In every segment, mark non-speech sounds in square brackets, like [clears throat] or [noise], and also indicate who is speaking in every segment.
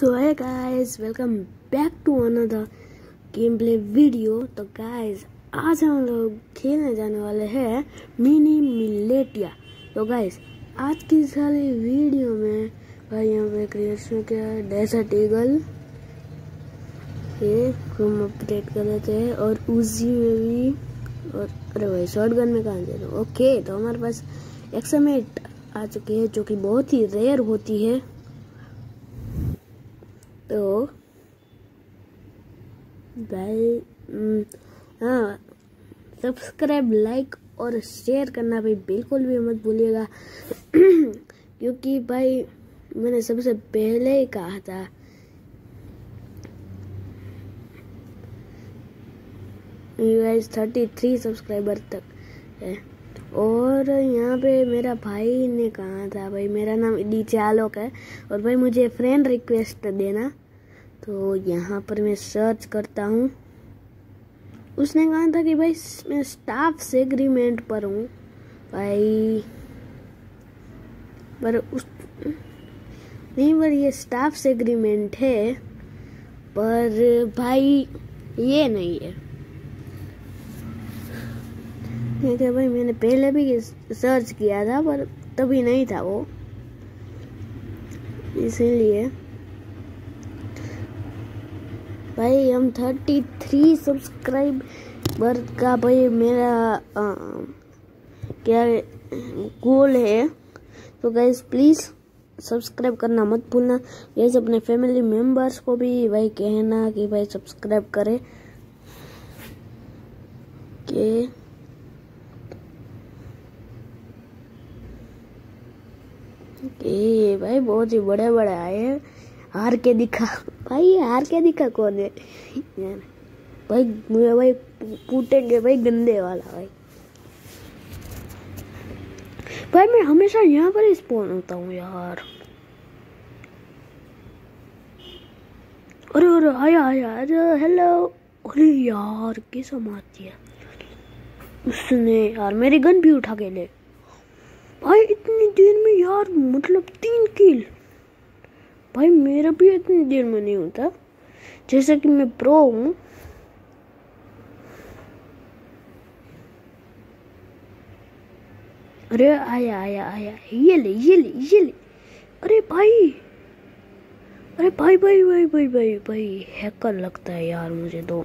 Speaker 1: सो है guys welcome back to another game play video तो guys आज हम लोग खेलने जाने वाले हैं मिनी मिलेटिया तो गाइस आज की सारी वीडियो में भाई यहाँ पे क्रिएशन क्या है डेजर्ट ईगल ये हम अपडेट कर देते हैं और उसी में भी, और अरे भाई शॉर्ट गन में कहाँ दे दो ओके तो हमारे पास एक्समेट आ चुकी है, जो कि बहुत ही रेयर होती है। तो भाई हम्म, हाँ सब्सक्राइब लाइक और शेयर करना भाई बिल्कुल भी मत भूलिएगा। [clears throat] क्योंकि भाई मैंने सबसे पहले ही कहा था। थर्टी थ्री सब्सक्राइबर तक है। और यहाँ पे मेरा भाई ने कहा था भाई मेरा नाम डी चालोक है। और भाई मुझे फ्रेंड रिक्वेस्ट देना। तो यहाँ पर मैं सर्च करता हूँ। उसने कहा था कि भाई, मैं स्टाफ से एग्रीमेंट पर हूँ। भाई, पर उस, नहीं, पर ये स्टाफ से एग्रीमेंट है, पर भाई, ये नहीं है। ठीक है भाई, मैंने पहले भी सर्च किया था, पर तभी नहीं था वो। इसीलिए भाई हम थर्टी थ्री सब्सक्राइबर का भाई मेरा आ, क्या गोल है। तो गाइज़ प्लीज़ सब्सक्राइब करना मत भूलना। जैसे अपने फैमिली मेंबर्स को भी भाई कहना कि भाई सब्सक्राइब करें। कि ये भाई बहुत ही बड़े बड़े आए हैं। हार के दिखा। भाई, हार के दिखा कौन है? यार, भाई, मुझे भाई कूटेंगे भाई, गंदे वाला भाई। भाई, मैं हमेशा यहाँ पर स्पॉन होता हूँ यार। अरे अरे आया आया अरे हेलो अरे यार, कैसा मार दिया। उसने यार, मेरी गन भी उठा के ले। भाई, इतनी देर में यार मतलब तीन किल भाई, मेरा भी इतनी देर में नहीं होता। जैसा कि मैं प्रो हूँ। अरे, आया आया आया। ये ले ये ले ये ले। अरे भाई अरे भाई भाई भाई भाई भाई भाई, हैकर लगता है यार मुझे तो।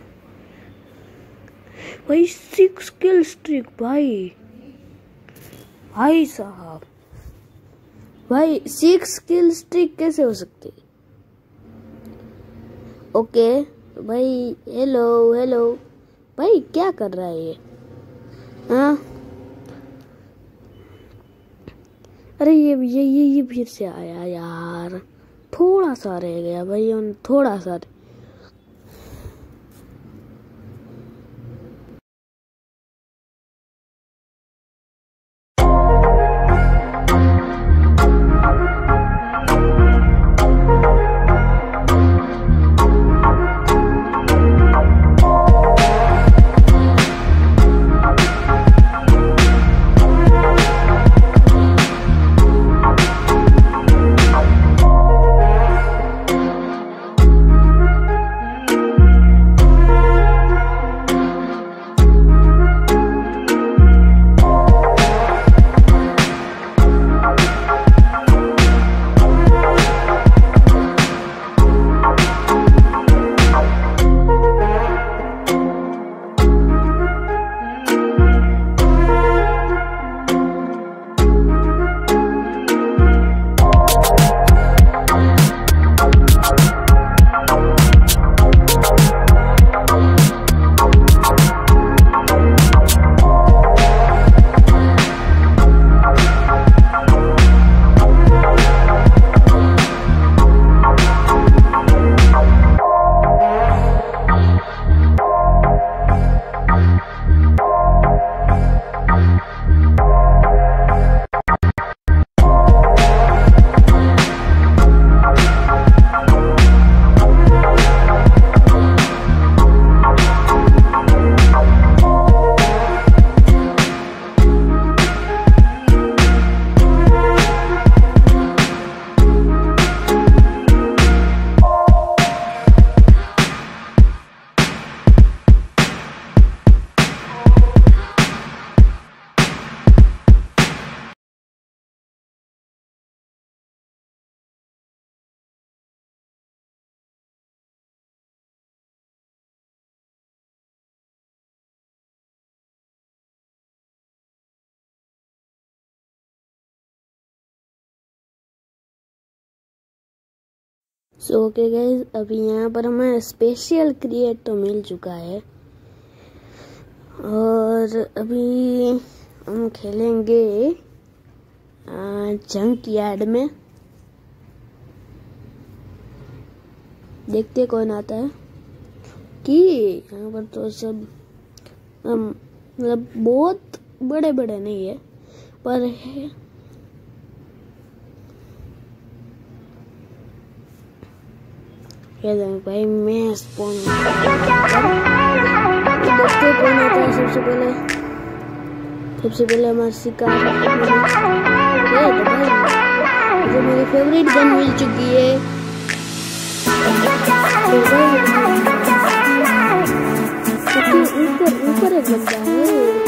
Speaker 1: भाई सिक्स किल स्ट्रिक भाई। भाई साहब। भाई सिक्स किल स्ट्रिक कैसे हो सकती? ओके भाई हेलो हेलो भाई, क्या कर रहा है ये? हाँ? अरे ये ये ये ये फिर से आया यार। थोड़ा सा रह गया भाई थोड़ा सा सो ओके गाइस अभी यहाँ पर हमें स्पेशल क्रिएट तो मिल चुका है। और अभी हम खेलेंगे जंक यार्ड में। देखते कौन आता है। कि यहाँ पर तो सब मतलब बहुत बड़े बड़े नहीं है, पर है। भाई मैं स्पॉन दोस्तों कौन आता है सबसे पहले सबसे पहले हमारा शिकार तो भाई जो मेरी फेवरेट गन मिल चुकी है ऊपर ऊपर एक बंदा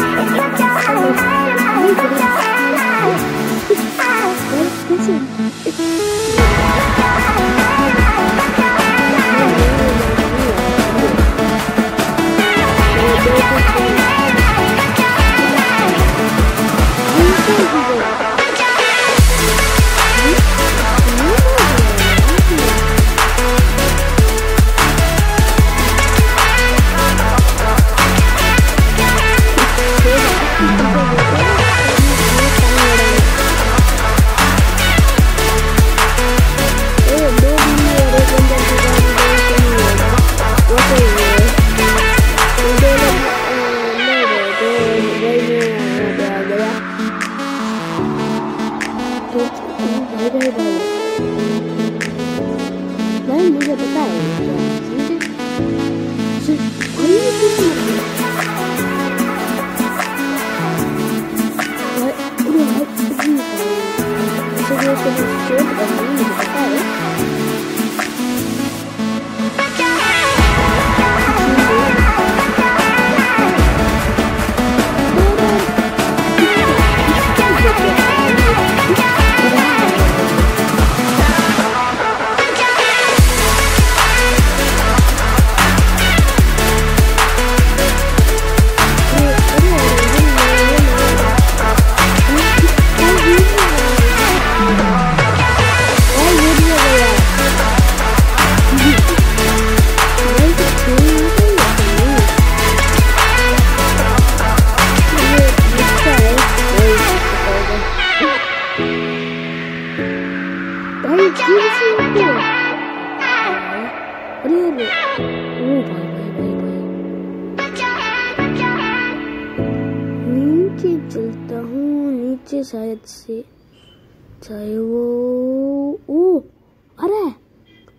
Speaker 1: Here's the picture of the शायद से। चाहे वो ओ अरे,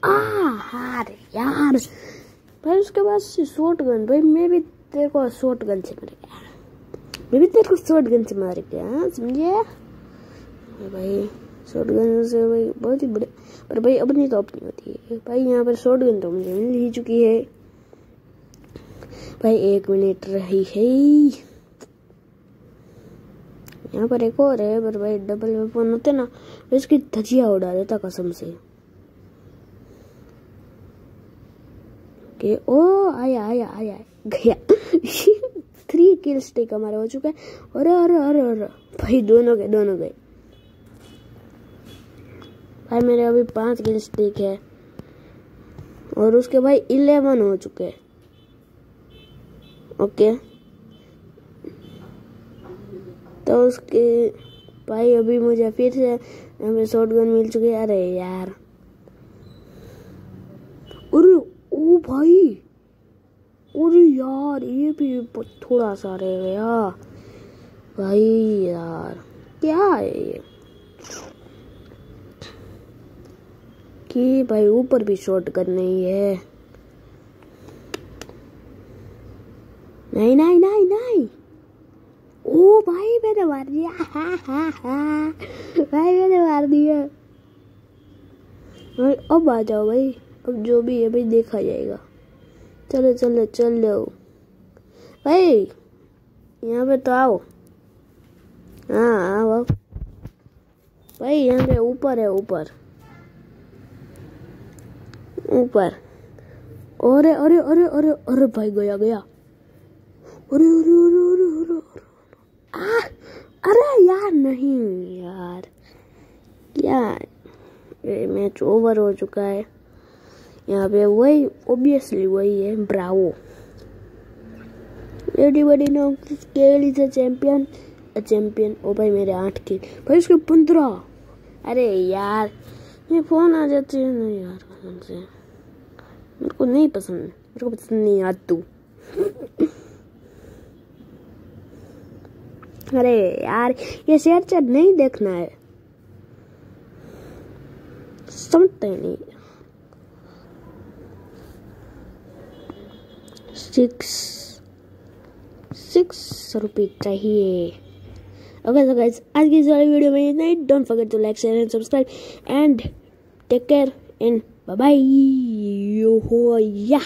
Speaker 1: आ, हार, यार। भाई उसके बाद से शॉर्ट गन भाई मैं भी तेरे को शॉर्ट गन से मार गया। मैं भी तेरे को शॉर्ट गन से मार गया, समझे? भाई शॉर्ट गन से भाई बहुत ही बड़े पर भाई अपनी तो अपनी होती है। भाई यहाँ पर शॉर्ट गन तो मुझे मिल ही चुकी है। भाई एक मिनट रही है। यहाँ पर एक और है, पर भाई डबल वेपन होते ना इसकी धजिया उड़ा देता कसम से। के, ओ, आया आया आया, गया। थ्री किल स्टिक हमारे हो चुका है। अरे अरे अरे अरे भाई दोनों गए दोनों गए भाई मेरे अभी पाँच किल स्टिक है। और उसके भाई इलेवन हो चुके हैं। ओके तो उसके भाई अभी मुझे फिर से, हमें शॉर्ट गन मिल चुकी है। अरे यार। अरे, ओ भाई। अरे यार, ये भी थोड़ा सा रह गया। भाई यार, क्या है ये? कि भाई ऊपर भी शॉर्ट गन नहीं है। नहीं नहीं नहीं नहीं। ओ भाई मैंने मार दिया हा हा हा भाई मैंने मार दिया भाई अब आ जाओ भाई। अब जो भी है भाई, देखा जाएगा। चलो चलो चलो। भाई, यहाँ पे तो आओ। हाँ आओ। भाई, यहाँ पे ऊपर है, ऊपर। ऊपर। अरे अरे अरे अरे अरे, भाई, गया गया। अरे अरे अरे अरे अरे यार, नहीं यार। यार मैच ओवर हो चुका है। यहाँ पे वही ऑब्वियसली वही है bravo everybody no Kell is a champion a champion ओ भाई मेरे आठ किल भाई उसके पंद्रह। अरे यार, ये फ़ोन आ जाते हैं ना यार कसम से? मेरे को नहीं पसंद, मेरे को पसंद नहीं यार तू अरे यार, ये शेयर चैट नहीं देखना है। समझते नहीं। सिक्स सिक्स चाहिए। ओके सो गाइस आज की इस वाली वीडियो में इतना ही। Don't forget to like share and subscribe and take care and bye bye यो हो या